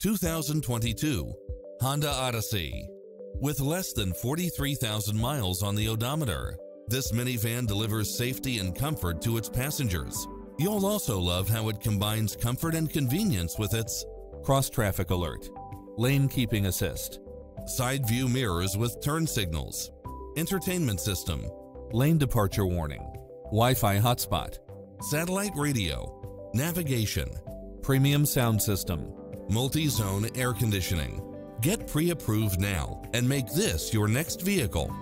2022 Honda Odyssey. With less than 43,000 miles on the odometer, this minivan delivers safety and comfort to its passengers. You'll also love how it combines comfort and convenience with its cross-traffic alert, lane keeping assist, side view mirrors with turn signals, entertainment system, lane departure warning, Wi-Fi hotspot, satellite radio, navigation, premium sound system, multi-zone air conditioning. Get pre-approved now and make this your next vehicle.